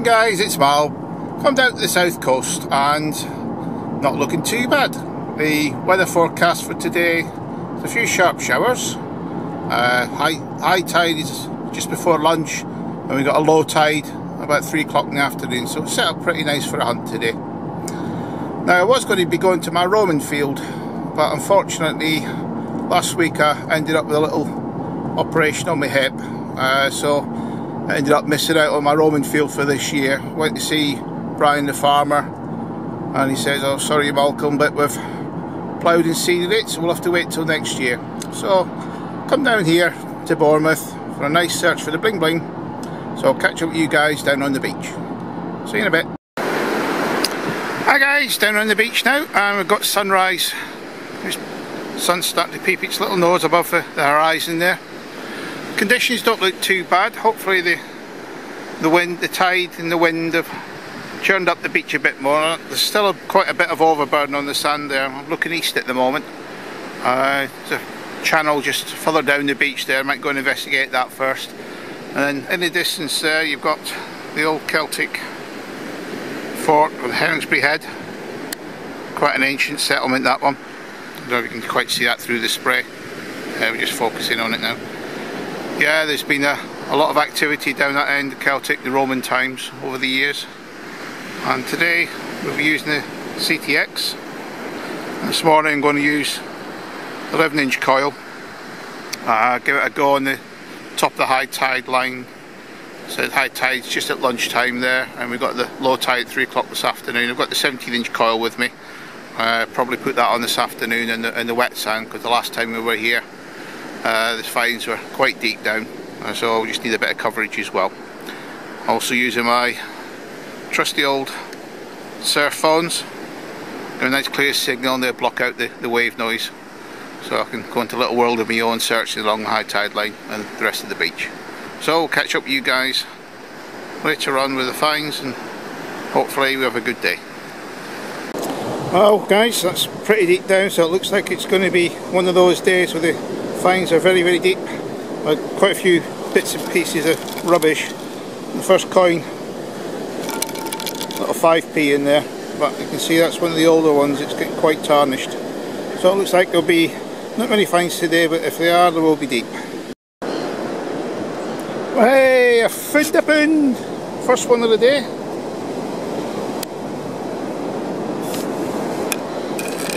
Morning guys, it's Mal. Come down to the south coast and not looking too bad. The weather forecast for today is a few sharp showers. Uh, high, high tide is just before lunch and we got a low tide about 3 o'clock in the afternoon so it's set up pretty nice for a hunt today. Now I was going to be going to my Roman field but unfortunately last week I ended up with a little operation on my hip uh, so I ended up missing out on my Roman field for this year. Went to see Brian the farmer and he says, oh sorry Malcolm but we've ploughed and seeded it so we'll have to wait till next year. So come down here to Bournemouth for a nice search for the bling bling. So I'll catch up with you guys down on the beach. See you in a bit. Hi guys, down on the beach now and we've got sunrise. The sun's starting to peep its little nose above the, the horizon there. Conditions don't look too bad. Hopefully the the wind, the tide and the wind have churned up the beach a bit more. There's still a, quite a bit of overburden on the sand there. I'm looking east at the moment. Uh, there's a channel just further down the beach there. I might go and investigate that first. And then in the distance there you've got the old Celtic fort with Hengistbury Head. Quite an ancient settlement that one. I don't know if you can quite see that through the spray. Uh, we're just focusing on it now yeah there's been a, a lot of activity down that end of Celtic, the Roman times over the years. And today we'll be using the CTX this morning I'm going to use 11 inch coil. Uh, give it a go on the top of the high tide line. So the high tide's just at lunchtime there and we've got the low tide at 3 o'clock this afternoon. I've got the 17 inch coil with me. Uh, probably put that on this afternoon in the, in the wet sand because the last time we were here uh, the were quite deep down uh, so we just need a bit of coverage as well. Also using my trusty old surf phones. Got a nice clear signal and they block out the, the wave noise. So I can go into a little world of my own searching along the high tide line and the rest of the beach. So I'll catch up with you guys later on with the fines and hopefully we have a good day. Well guys that's pretty deep down so it looks like it's going to be one of those days with the fines are very very deep. Uh, quite a few bits and pieces of rubbish. The first coin little 5p in there but you can see that's one of the older ones it's getting quite tarnished. So it looks like there'll be not many finds today but if they are they will be deep. Hey a pound first one of the day.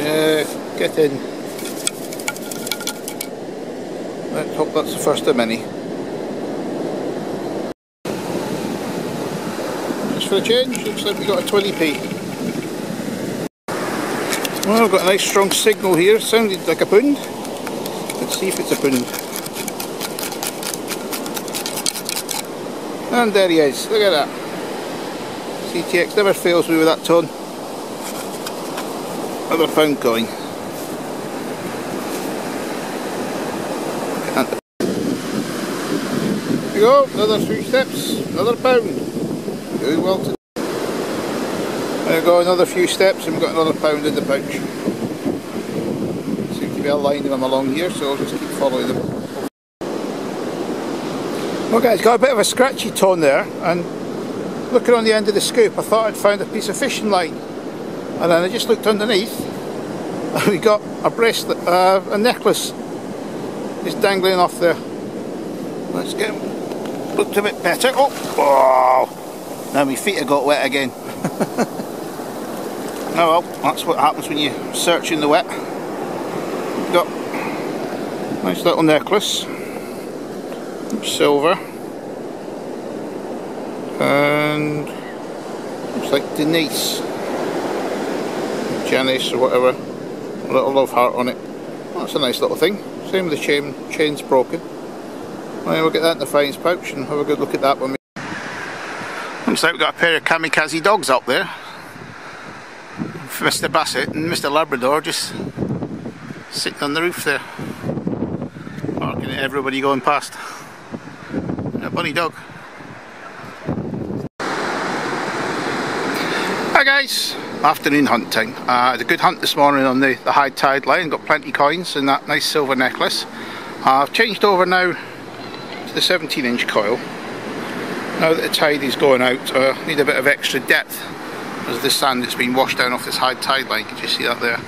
Yeah get in Let's hope that's the first of many. Just for a change, looks like we got a 20p. Well, I've got a nice strong signal here, sounded like a pound. Let's see if it's a pound. And there he is, look at that. CTX never fails me with that tone. Another pound coin. Go, another three steps, another pound. Doing well today. There we go, another few steps and we've got another pound in the pouch. Seem to be aligning them along here, so I'll just keep following them. Okay, it's got a bit of a scratchy tone there, and looking on the end of the scoop, I thought I'd found a piece of fishing line. And then I just looked underneath, and we got a bracelet, uh, a necklace is dangling off there. Let's get looked a bit better. Oh, oh. now my feet have got wet again. oh well, that's what happens when you search in the wet. Got nice little necklace, silver, and looks like Denise, Janice or whatever, a little love heart on it. That's a nice little thing. Same with the chain, chain's broken. Well, we'll get that in the fines pouch and have a good look at that one. Looks like we've got a pair of kamikaze dogs up there. Mr Bassett and Mr Labrador just sitting on the roof there. Barking at everybody going past. A bunny dog. Hi guys, afternoon hunt time. Uh, had a good hunt this morning on the, the high tide line, got plenty coins and that nice silver necklace. Uh, I've changed over now the 17 inch coil Now that the tide is going out, uh, need a bit of extra depth as the sand that's been washed down off this high tide line. Can you see that there?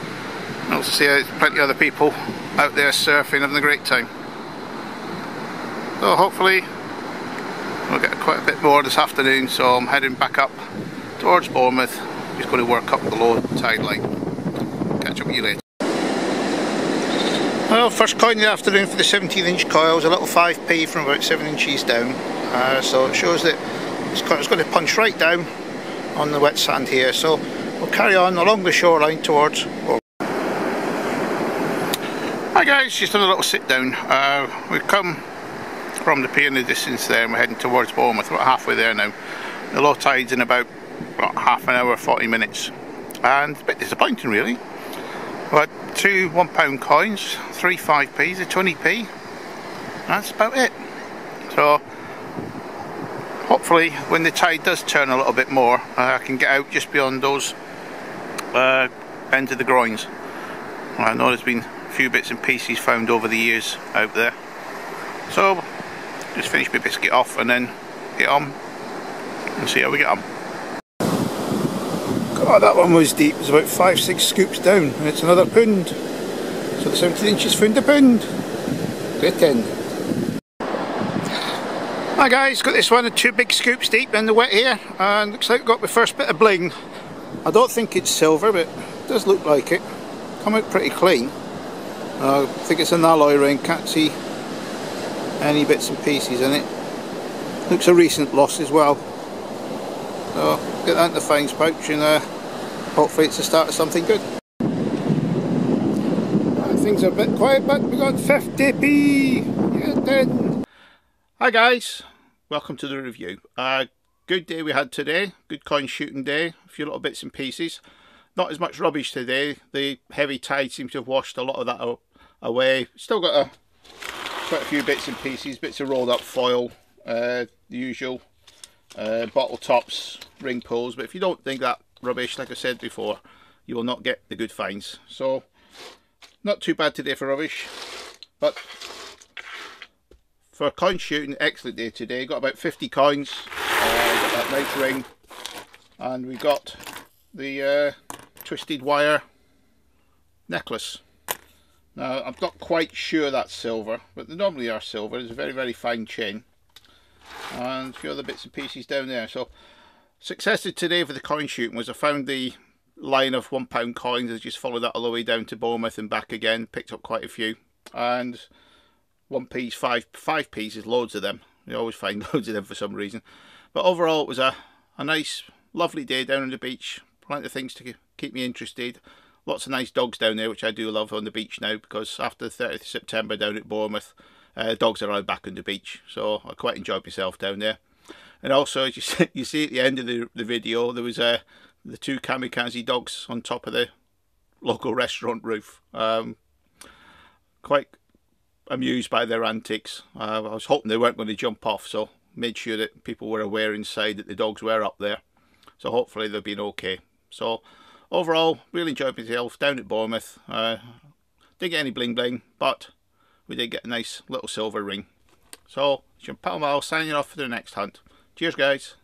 And also see plenty of other people out there surfing, having a great time. So hopefully we'll get quite a bit more this afternoon, so I'm heading back up towards Bournemouth. Just going to work up the low tide line. Catch up with you later. Well, first coin in the afternoon for the 17 inch coils, a little 5p from about 7 inches down. Uh, so it shows that it's going to punch right down on the wet sand here. So we'll carry on along the shoreline towards. Hi guys, just done a little sit down. Uh, we've come from the pier in the distance there and we're heading towards Bournemouth. We're halfway there now. The low tide's in about, about half an hour, 40 minutes. And a bit disappointing really. Two one pound coins, three 5p's, a 20p. That's about it. So hopefully when the tide does turn a little bit more uh, I can get out just beyond those uh, ends of the groins. I know there's been a few bits and pieces found over the years out there. So, just finish my biscuit off and then get on and see how we get on. God, that one was deep. It was about five, six scoops down, and it's another pound. So the 17 inches found a pound. End. Hi guys, got this one, two big scoops deep in the wet here, and looks like got the first bit of bling. I don't think it's silver, but it does look like it. Come out pretty clean. Uh, I think it's an alloy ring, can't see any bits and pieces in it. Looks a recent loss as well. So get that in the fines pouch and uh, hopefully it's the start of something good. Uh, things are a bit quiet but we got 50p! Yeah. Hi guys, welcome to the review. Uh, good day we had today, good coin shooting day, a few little bits and pieces. Not as much rubbish today, the heavy tide seems to have washed a lot of that away. Still got a quite a few bits and pieces, bits of rolled up foil, uh, the usual uh, bottle tops, ring pulls. But if you don't think that rubbish, like I said before, you will not get the good finds. So not too bad today for rubbish, but for coin shooting, excellent day today. Got about 50 coins, uh, got that nice ring, and we got the uh, twisted wire necklace. Now, I'm not quite sure that's silver, but they normally are silver. It's a very, very fine chain. And a few other bits and pieces down there. So, success today for the coin shooting was I found the line of one pound coins. I just followed that all the way down to Bournemouth and back again. Picked up quite a few. And one piece, five five pieces, loads of them. You always find loads of them for some reason. But overall, it was a, a nice, lovely day down on the beach. Plenty of things to keep me interested lots of nice dogs down there, which I do love on the beach now because after the 30th of September down at Bournemouth, uh, dogs are allowed back on the beach. So I quite enjoyed myself down there. And also, as you see, you see at the end of the, the video, there was uh, the two kamikaze dogs on top of the local restaurant roof. Um, quite amused by their antics. Uh, I was hoping they weren't going to jump off, so made sure that people were aware inside that the dogs were up there. So hopefully they've been okay. So overall, really enjoyed myself down at Bournemouth. Uh, didn't get any bling bling, but we did get a nice little silver ring. So, it's your pal Mal signing off for the next hunt. Cheers, guys.